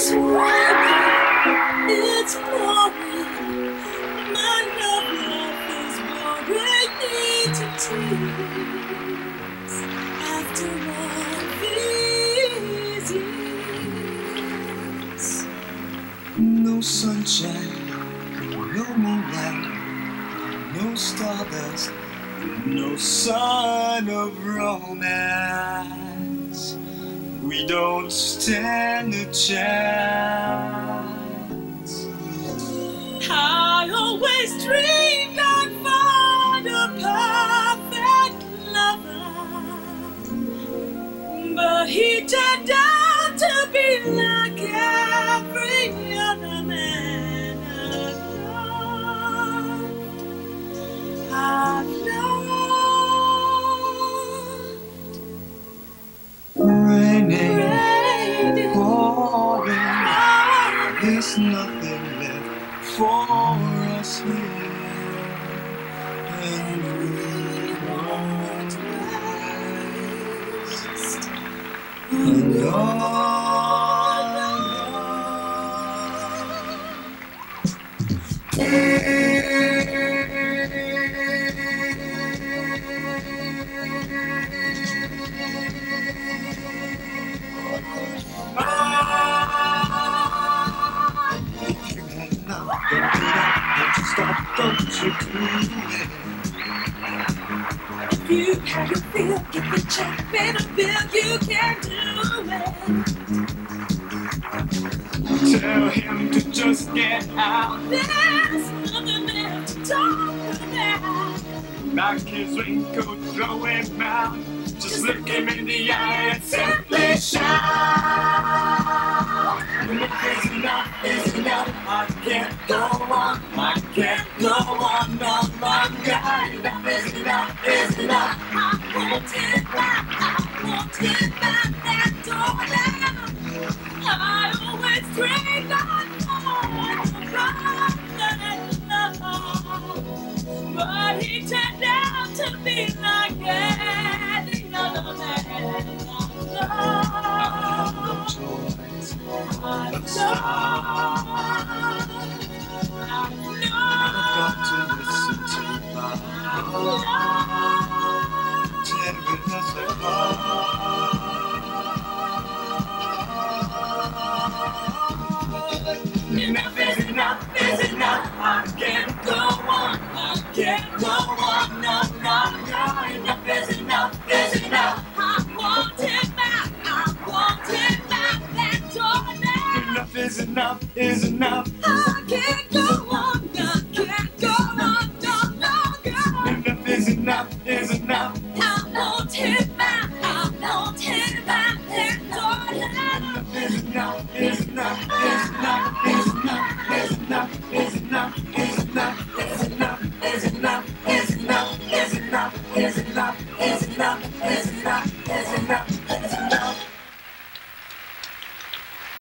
swear it's boring. My love life is boring me to tears. After all these years, No sunshine, no moonlight, no stardust, no sign of romance. We don't stand a chance. I always dreamed there's nothing left for us here. And we won't rest. And Stop, you have your feel, get the check, pay the bill, you can do it. Tell him to just get out. There's nothing left to talk about. Back his raincoat, throw him out. Just look him in the eye and simply shout. Enough is enough is enough. I can't go on. Can't go on no longer. Enough is enough is enough. I want it back, I want it back, that door down. I always perfect love. But he turned out to be like any other man no know. choice. Enough is enough is enough. I can't go on. I can't go on no. Enough is enough is enough. I want it back, I want it back, that door now. Enough is enough is enough. I can't な、いじな、いじな